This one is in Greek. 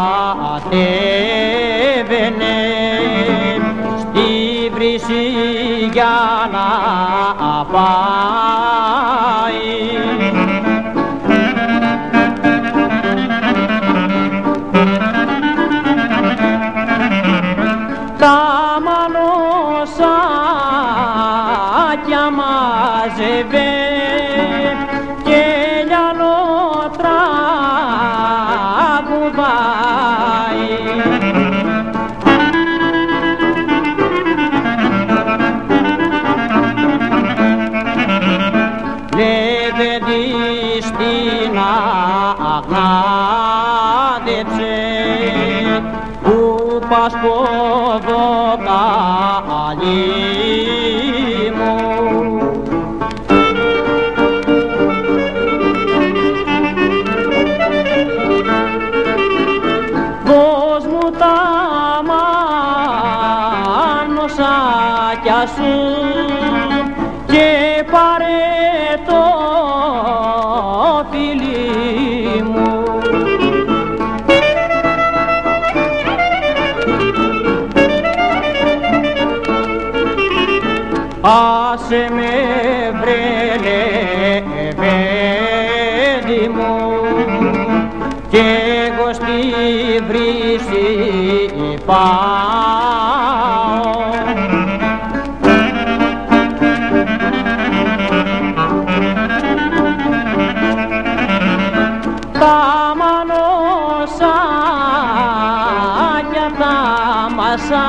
μια λιγέρη κατέβαινε στη βρύση για να πάει τα μανοσάκια μάζευε Λεβέντη στην αγνάδεψε που πας ποδοκαλί μου. Δώσ' μου τα μανοσάκια σου Άσε με βρέλε παιδί μου και εγώ στη βρύση πάω. Τα μανωσάκια τα μασά